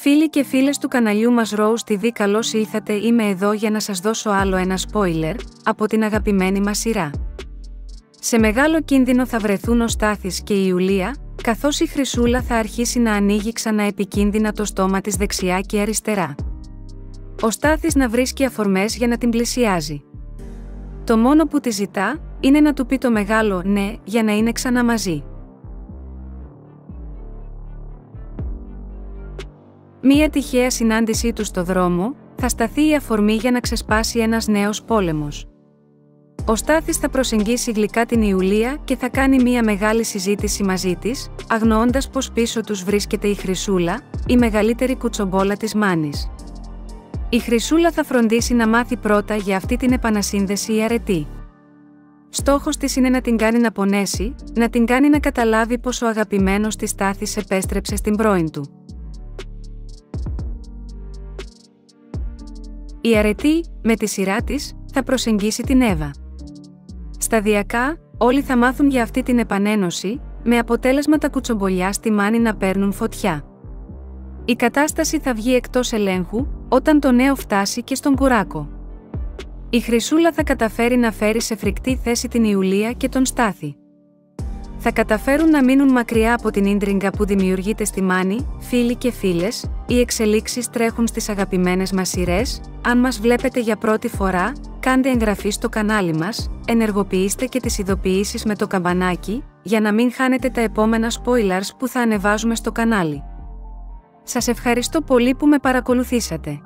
Φίλοι και φίλες του καναλιού μας Rose TV καλώς ήρθατε είμαι εδώ για να σας δώσω άλλο ένα spoiler, από την αγαπημένη μας σειρά. Σε μεγάλο κίνδυνο θα βρεθούν ο Στάθης και η Ιουλία, καθώς η Χρυσούλα θα αρχίσει να ανοίγει ξανά επικίνδυνα το στόμα της δεξιά και αριστερά. Ο Στάθης να βρίσκει αφορμές για να την πλησιάζει. Το μόνο που τη ζητά, είναι να του πει το μεγάλο ναι για να είναι ξανά μαζί. Μία τυχαία συνάντησή του στο δρόμο, θα σταθεί η αφορμή για να ξεσπάσει ένας νέος πόλεμος. Ο Στάθης θα προσεγγίσει γλυκά την Ιουλία και θα κάνει μία μεγάλη συζήτηση μαζί της, αγνοώντας πως πίσω τους βρίσκεται η Χρυσούλα, η μεγαλύτερη κουτσομπόλα της Μάνης. Η Χρυσούλα θα φροντίσει να μάθει πρώτα για αυτή την επανασύνδεση η αρετή. Στόχος της είναι να την κάνει να πονέσει, να την κάνει να καταλάβει πως ο αγαπημένος της Στάθης επέστρεψε στην πρώην του. Η αρετή, με τη σειρά της, θα προσεγγίσει την Εύα. Σταδιακά, όλοι θα μάθουν για αυτή την επανένωση, με αποτέλεσμα τα κουτσομπολιά στη μάνη να παίρνουν φωτιά. Η κατάσταση θα βγει εκτός ελέγχου, όταν το νέο φτάσει και στον κουράκο. Η Χρυσούλα θα καταφέρει να φέρει σε φρικτή θέση την Ιουλία και τον Στάθη θα καταφέρουν να μείνουν μακριά από την ίντριγκα που δημιουργείται στη Μάνη, φίλοι και φίλες, οι εξελίξεις τρέχουν στις αγαπημένες μας σειρές. Αν μας βλέπετε για πρώτη φορά, κάντε εγγραφή στο κανάλι μας, ενεργοποιήστε και τις ειδοποιήσεις με το καμπανάκι, για να μην χάνετε τα επόμενα spoilers που θα ανεβάζουμε στο κανάλι. Σας ευχαριστώ πολύ που με παρακολουθήσατε.